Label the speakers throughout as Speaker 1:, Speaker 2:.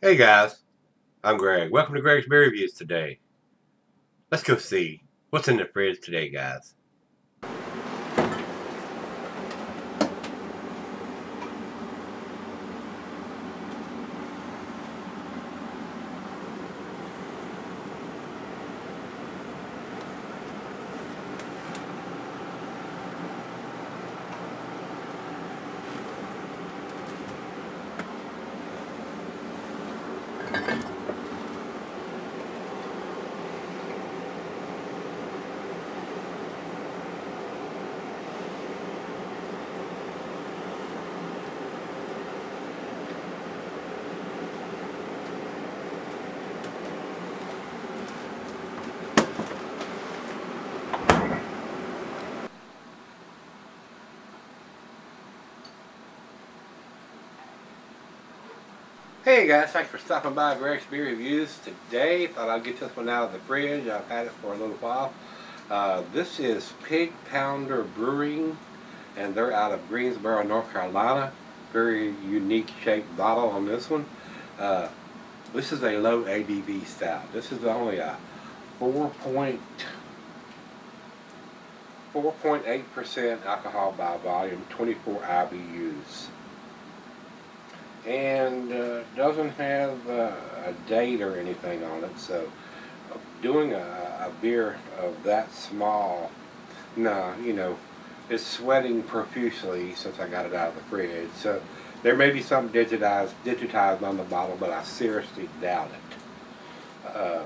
Speaker 1: Hey guys, I'm Greg. Welcome to Greg's Beer Reviews today. Let's go see what's in the fridge today, guys. Hey guys, thanks for stopping by Greg's Beer Reviews today. Thought I'd get this one out of the fridge. I've had it for a little while. Uh, this is Pig Pounder Brewing, and they're out of Greensboro, North Carolina. Very unique shaped bottle on this one. Uh, this is a low ABV stout. This is only a 4.8% alcohol by volume, 24 IBUs and uh, doesn't have uh, a date or anything on it. So doing a, a, beer of that small, no, you know, it's sweating profusely since I got it out of the fridge. So there may be some digitized, digitized on the bottle, but I seriously doubt it. Uh,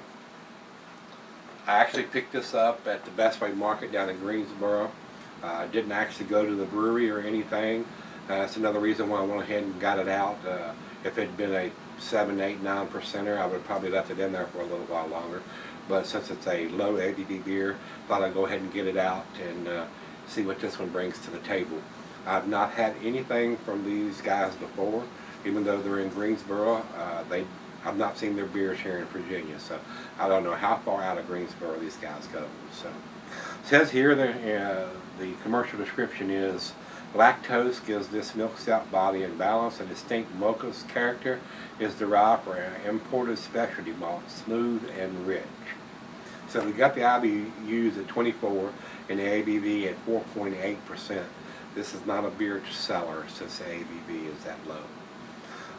Speaker 1: I actually picked this up at the Best Way Market down in Greensboro. Uh, I didn't actually go to the brewery or anything. Uh, that's another reason why I went ahead and got it out. Uh, if it had been a 7, 8, 9 percenter, I would have probably left it in there for a little while longer. But since it's a low ABV beer, thought I'd go ahead and get it out and uh, see what this one brings to the table. I've not had anything from these guys before, even though they're in Greensboro. Uh, they, I've not seen their beers here in Virginia, so I don't know how far out of Greensboro these guys go. So, it says here the, uh, the commercial description is Lactose gives this milk stout body and balance. A distinct mocha's character is derived from an imported specialty malt, smooth and rich. So we got the IBUs at 24 and the ABV at 4.8%. This is not a beer to cellar since the ABV is that low.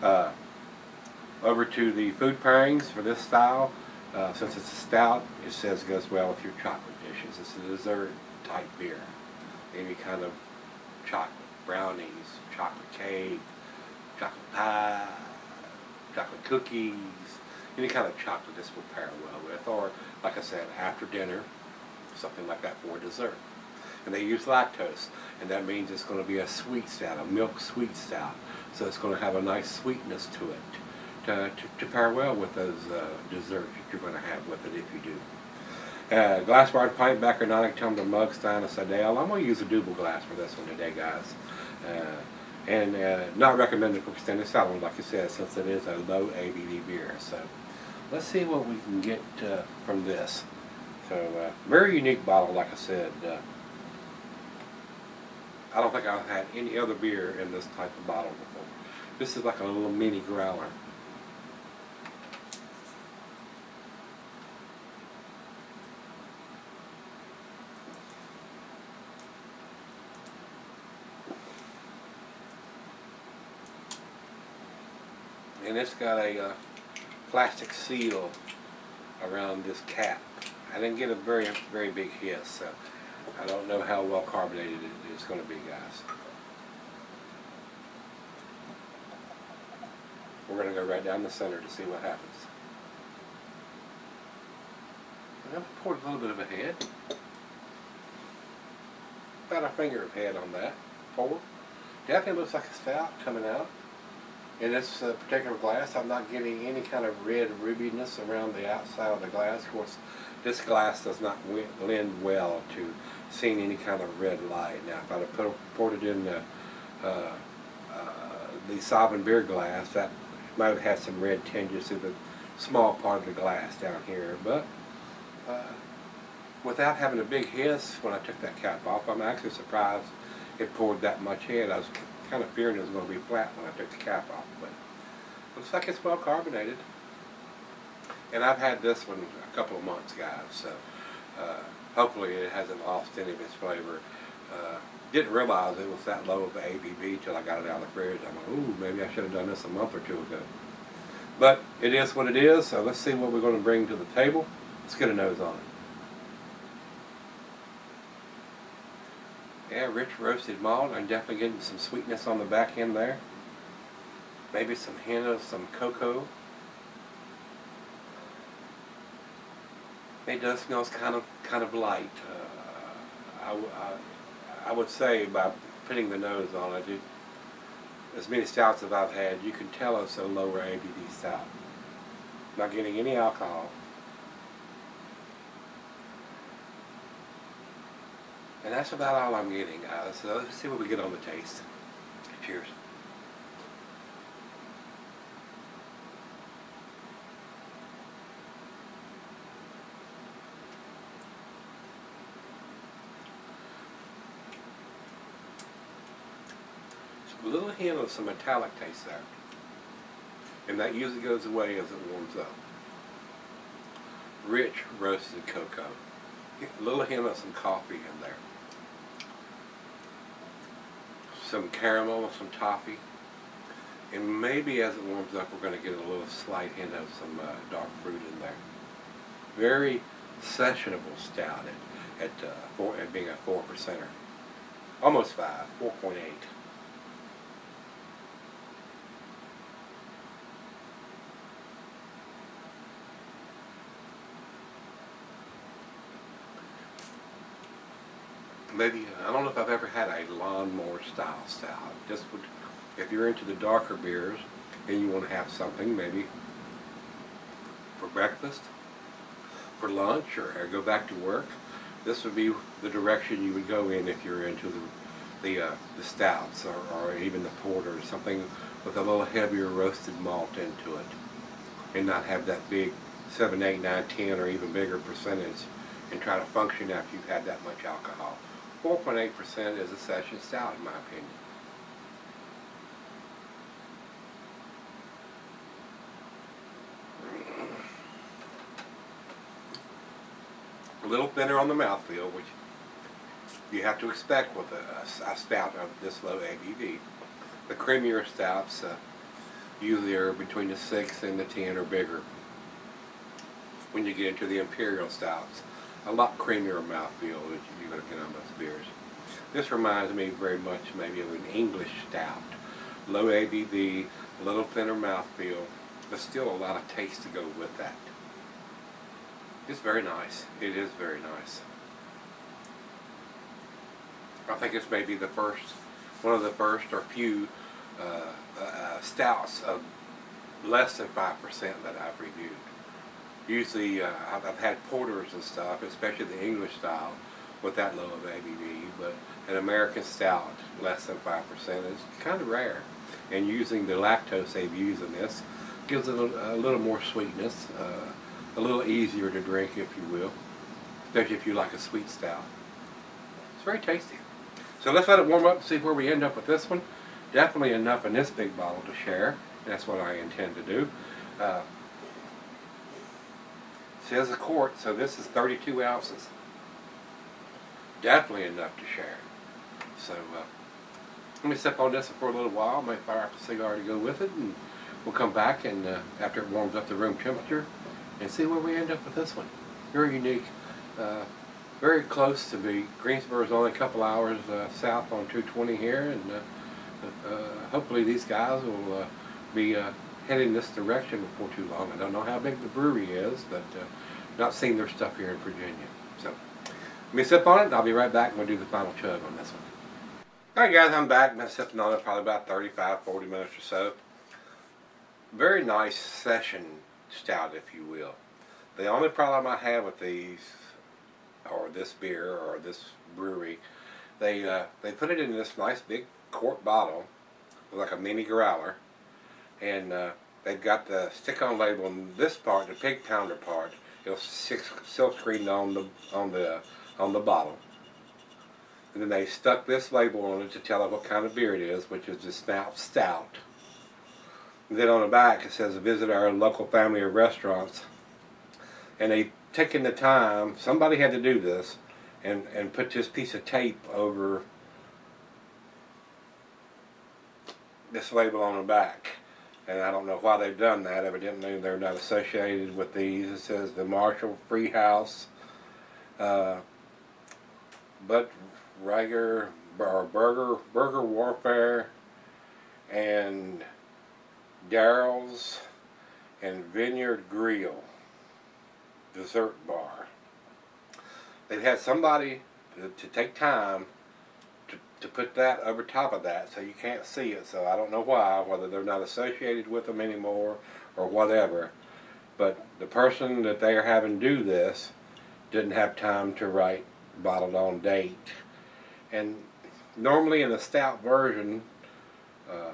Speaker 1: Uh, over to the food pairings for this style. Uh, since it's a stout, it says it goes well with your chocolate dishes. It's a dessert type beer. Any kind of chocolate brownies, chocolate cake, chocolate pie, chocolate cookies, any kind of chocolate this will pair well with, or like I said, after dinner, something like that for dessert. And they use lactose, and that means it's going to be a sweet stout, a milk sweet stout. So it's going to have a nice sweetness to it to, to, to pair well with those uh, desserts that you're going to have with it if you do. Uh, glass barred pint, Becker, Nonic, tumbler, mug, Steinless, Adele. I'm going to use a double glass for this one today, guys. Uh, and uh, not recommended for extended salad, like you said, since it is a low ABV beer. So let's see what we can get uh, from this. So uh, very unique bottle, like I said. Uh, I don't think I've had any other beer in this type of bottle before. This is like a little mini growler. And it's got a uh, plastic seal around this cap. I didn't get a very very big hiss, so I don't know how well carbonated it's going to be, guys. We're going to go right down the center to see what happens. I've poured a little bit of a head. About a finger of head on that. Pour. Definitely looks like a stout coming out in this uh, particular glass, I'm not getting any kind of red rubbiness around the outside of the glass. Of course, this glass does not lend well to seeing any kind of red light. Now, if I'd have put, poured it in the, uh, uh, the Sauvin beer glass, that might have had some red tinges to the small part of the glass down here. But uh, without having a big hiss when I took that cap off, I'm actually surprised it poured that much head. I was kind of fearing it was going to be flat when I took the cap off, but Looks like it's well carbonated. And I've had this one a couple of months, guys, so uh, hopefully it hasn't lost any of its flavor. Uh, didn't realize it was that low of an ABV till I got it out of the fridge. I'm like, ooh, maybe I should have done this a month or two ago. But it is what it is, so let's see what we're going to bring to the table. Let's get a nose on it. Yeah, rich roasted malt. I'm definitely getting some sweetness on the back end there. Maybe some hint of some cocoa. It does smell kind of kind of light. Uh, I, I, I would say by putting the nose on it, as many stouts as I've had, you can tell it's a lower ABV stout. Not getting any alcohol. And that's about all I'm getting, guys. So let's see what we get on the taste. Cheers. a little hint of some metallic taste there. And that usually goes away as it warms up. Rich roasted cocoa. A little hint of some coffee in there. Some caramel, and some toffee. And maybe as it warms up, we're going to get a little slight hint of some uh, dark fruit in there. Very sessionable stout at, at, uh, four, at being a 4 percenter. Almost 5, 4.8. maybe I don't know if I've ever had a lawnmower style stout. Just would, if you're into the darker beers and you want to have something maybe for breakfast, for lunch, or, go back to work, this would be the direction you would go in if you're into the the, uh, the stouts or, or even the porters, something with a little heavier roasted malt into it, and not have that big seven, eight, nine, ten, or even bigger percentage, and try to function after you've had that much alcohol. 4.8% is a session stout in my opinion. A little thinner on the mouthfeel, which you have to expect with a, a stout of this low ABV. The creamier stouts uh, usually are between the 6 and the 10 or bigger when you get into the imperial stouts a lot creamier mouthfeel that you're going to get on those beers. This reminds me very much maybe of an English stout. Low ABV, a little thinner mouthfeel, but still a lot of taste to go with that. It's very nice. It is very nice. I think it's maybe the first, one of the first or few uh, uh, stouts of less than 5% that I've reviewed usually uh, I've, had porters and stuff, especially the English style, with that low of ABV, but an American stout, less than 5%, is kind of rare. And using the lactose they've used in this gives it a, a little more sweetness, uh, a little easier to drink, if you will, especially if you like a sweet stout. It's very tasty. So let's let it warm up and see where we end up with this one. Definitely enough in this big bottle to share. That's what I intend to do. Uh, says a quart, so this is 32 ounces. Definitely enough to share. So uh, let me sip on this for a little while, may fire up a cigar to go with it, and we'll come back and uh, after it warms up to room temperature and see where we end up with this one. Very unique. Uh, very close to me. Greensboro is only a couple hours uh, south on 220 here, and uh, uh, hopefully these guys will be heading this direction before too long. I don't know how big the brewery is, but uh, not seeing their stuff here in Virginia. So let me sip on it, and I'll be right back and we'll do the final chug on this one. Alright guys, I'm back. Been sipping on it probably about 35, 40 minutes or so. Very nice session stout, if you will. The only problem I have with these, or this beer, or this brewery, they uh, they put it in this nice big quart bottle, like a mini growler, and uh, they've got the stick-on label on this part, the pig pounder part. It'll silk screened on the on the on the bottle, and then they stuck this label on it to tell it what kind of beer it is, which is the Snout Stout. And then on the back it says visit our local family of restaurants. And they taken the time, somebody had to do this, and, and put this piece of tape over this label on the back. And I don't know why they've done that. Evidently they're not associated with these. It says the Marshall Free House, uh, but Rager, or Burger, Burger Warfare, and Darryl's, and Vineyard Grill dessert bar. They've had somebody to, to take time to, put that over top of that so you can't see it. So I don't know why, whether they're not associated with them anymore or whatever. But the person that they are having do this didn't have time to write bottled on date. And normally in a stout version, uh,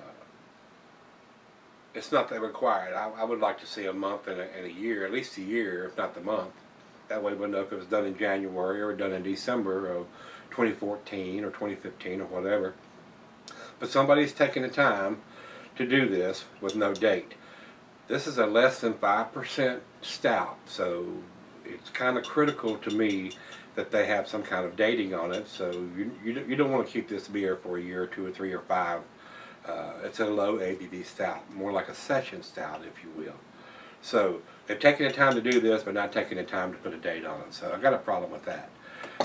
Speaker 1: it's not that required. I, I, would like to see a month and a, and a, year, at least a year, if not the month. That way we'll know if it was done in January or done in December of 2014 or 2015 or whatever. But somebody's taking the time to do this with no date. This is a less than 5% stout, so it's kind of critical to me that they have some kind of dating on it. So you, you, you don't want to keep this beer for a year or two or three or five uh, it's a low ABV stout, more like a session stout, if you will. So they've taken the time to do this, but not taking the time to put a date on it. So I've got a problem with that.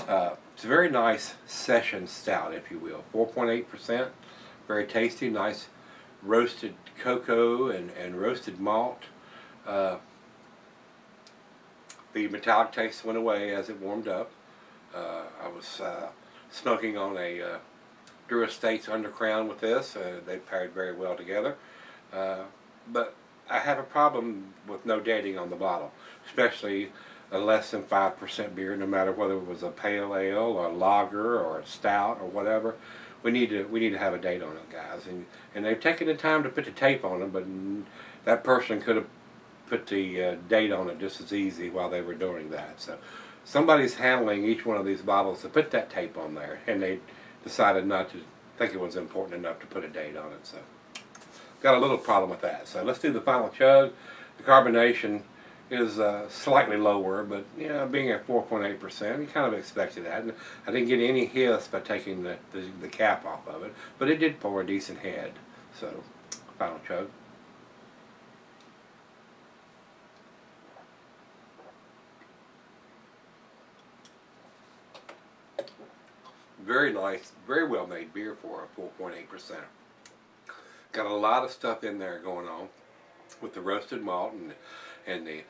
Speaker 1: Uh, it's a very nice session stout, if you will. 4.8%, very tasty, nice roasted cocoa and, and roasted malt. Uh, the metallic taste went away as it warmed up. Uh, I was uh, smoking on a uh, Drew Estates Undercrown with this. Uh, they paired very well together. Uh, but I have a problem with no dating on the bottle, especially a less than 5% beer, no matter whether it was a pale ale or a lager or a stout or whatever. We need to we need to have a date on it, guys. And and they've taken the time to put the tape on it, but that person could have put the uh, date on it just as easy while they were doing that. So somebody's handling each one of these bottles to put that tape on there, and they decided not to think it was important enough to put a date on it. So got a little problem with that. So let's do the final chug. The carbonation is uh, slightly lower, but you know, being at 4.8%, you kind of expected that. And I didn't get any hiss by taking the, the, the cap off of it, but it did pour a decent head. So, final chug. Very nice, very well made beer for a 4.8%. Got a lot of stuff in there going on with the roasted malt and, and the,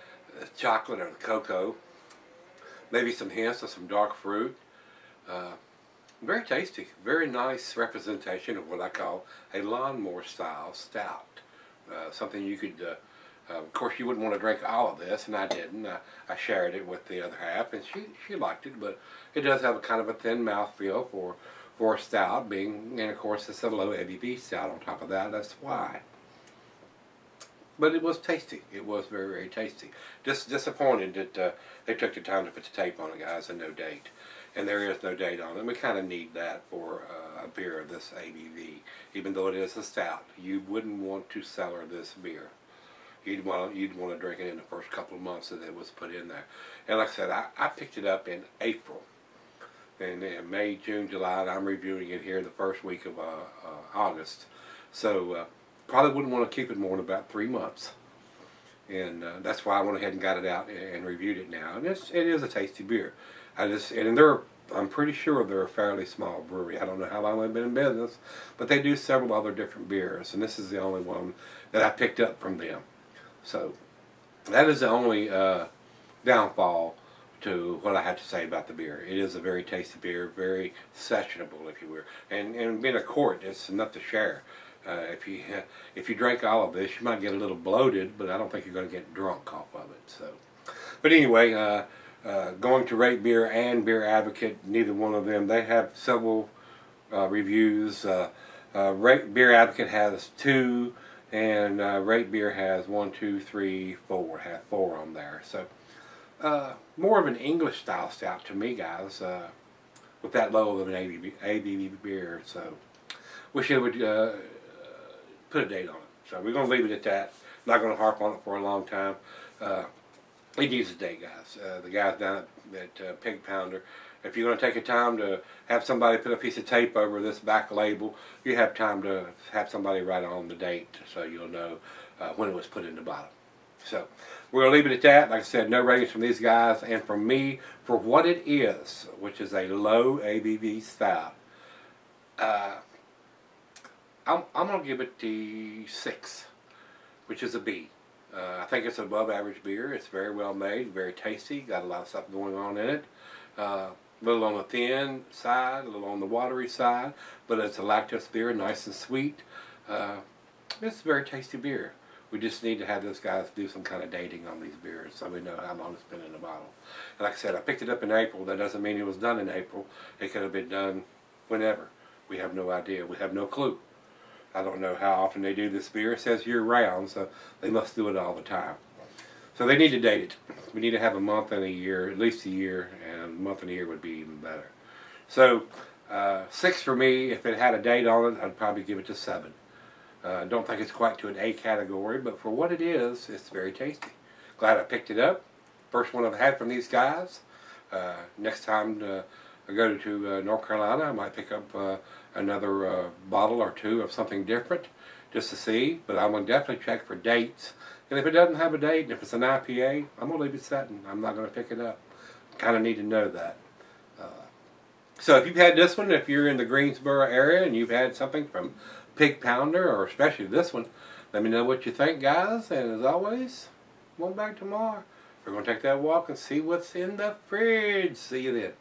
Speaker 1: chocolate or the cocoa. Maybe some hints of some dark fruit. Uh, very tasty. Very nice representation of what I call a lawnmower style stout. Uh, something you could uh, uh, of course, you wouldn't want to drink all of this, and I didn't. I, I shared it with the other half, and she, she liked it, but it does have a kind of a thin mouth feel for, for a stout, being, and of course, it's a low ABV stout on top of that. That's why. But it was tasty. It was very, very tasty. Just disappointed that uh, they took the time to put the tape on it, guys, and no date. And there is no date on it. We kind of need that for uh, a beer of this ABV, even though it is a stout. You wouldn't want to cellar this beer you'd want you'd want to drink it in the first couple of months that it was put in there. And like I said, I, I picked it up in April, and in May, June, July, and I'm reviewing it here the first week of uh, uh, August. So uh, probably wouldn't want to keep it more than about three months. And uh, that's why I went ahead and got it out and, reviewed it now. And it's, it is a tasty beer. I just and they're I'm pretty sure they're a fairly small brewery. I don't know how long they've been in business, but they do several other different beers, and this is the only one that I picked up from them. So that is the only uh, downfall to what I have to say about the beer. It is a very tasty beer, very sessionable, if you will. And and being a quart, it's enough to share. Uh, if you if you drink all of this, you might get a little bloated, but I don't think you're going to get drunk off of it. So, but anyway, uh, uh, going to Rate Beer and Beer Advocate, neither one of them, they have several uh, reviews. Uh, uh, Rate Beer Advocate has two. And Rate Beer has one, two, three, four. Have four on there. So more of an English style stout to me, guys. With that low of an ABV, beer. So wish it would put a date on it. So we're going to leave it at that. Not going to harp on it for a long time. Uh, it needs a date, guys. Uh, the guys down at, at uh, Pig Pounder. If you're going to take a time to have somebody put a piece of tape over this back label, you have time to have somebody write on the date so you'll know uh, when it was put in the bottle. So we're going to leave it at that. Like I said, no ratings from these guys and from me for what it is, which is a low ABV style. Uh, I'm, I'm going to give it the 6, which is a B. Uh, I think it's above average beer. It's very well made, very tasty, got a lot of stuff going on in it. Uh, a little on the thin side, a little on the watery side, but it's a lactose beer, nice and sweet. Uh, it's a very tasty beer. We just need to have those guys do some kind of dating on these beers so we know how long it's been in the bottle. And like I said, I picked it up in April. That doesn't mean it was done in April. It could have been done whenever. We have no idea. We have no clue. I don't know how often they do this beer. It says year round, so they must do it all the time. So they need to date it. We need to have a month and a year, at least a year, and a month and a year would be even better. So uh, six for me. If it had a date on it, I'd probably give it to seven. Uh, don't think it's quite to an A category, but for what it is, it's very tasty. Glad I picked it up. First one I've had from these guys. Uh, next time uh, I go to uh, North Carolina, I might pick up uh, another uh, bottle or two of something different just to see. But I'm going to definitely check for dates and if it doesn't have a date, and if it's an IPA, I'm going to leave it setting. I'm not going to pick it up. Kind of need to know that. Uh, so if you've had this one, if you're in the Greensboro area and you've had something from Pig Pounder, or especially this one, let me know what you think, guys. And as always, on back tomorrow. We're going to take that walk and see what's in the fridge. See you then.